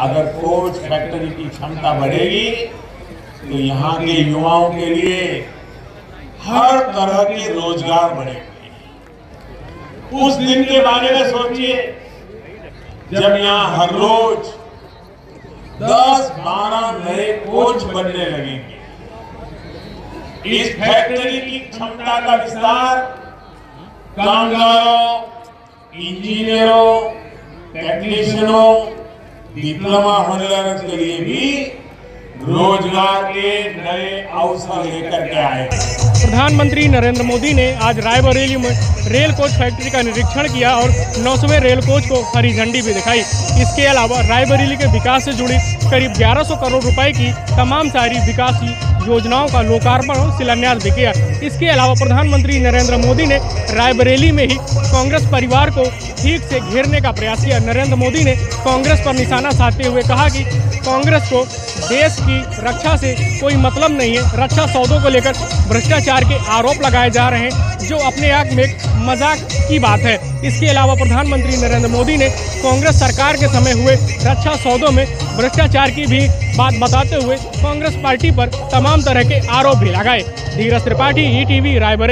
अगर coach factory की क्षमता बढ़ेगी तो यहाँ के युवाओं के लिए हर तरह के रोज़गार बढ़ेंगे। उस दिन के बारे में सोचिए, जब यहाँ हर रोज 10-12 नए कोच बनने लगेंगे। इस फैक्ट्री की क्षमता का विस्तार कामगारों, इंजीनियरों टेक्नीशियनों डिप्लोमा होल्डर्स के लिए भी रोज़गार के नए अवसर लेकर के आए। प्रधानमंत्री नरेंद्र मोदी ने आज रायबरेली में रेल कोच फैक्ट्री का निरीक्षण किया और नौसवें रेल कोच को हरी झंडी भी दिखाई। इसके अलावा रायबरेली के विकास से जुड़ी करीब 1100 करोड़ रुपए की तमाम सारी विकास योजनाओं का लोकार्पण और शिलान्यास भी किया। इसके अलावा प्रधानमंत्री नरेंद्र मोदी ने रायबरेली में ही कांग्रेस परिवार को ठीक से घेरने का प्रयास किया। नरेंद्र मोदी ने कांग्रेस पर निशाना साधते हुए कहा कि कांग्रेस को देश की रक्षा से कोई मतलब नहीं है। रक्षा सौदों को लेकर भ्रष्टाचार के आरोप लगाए जा रहे हैं, जो अपने आप में मज़ाक की बात है। इसके अलावा प्रधानमंत्री नरेंद्र मोदी ने कांग्रेस सरकार के समय हुए रक्षा सौदों में भ्रष्टाचार की भी बात बताते हुए कांग्रेस पार्टी पर तमाम तरह के आरोप भी लगाए। Dheeraj Tripathi E TV Raebareli.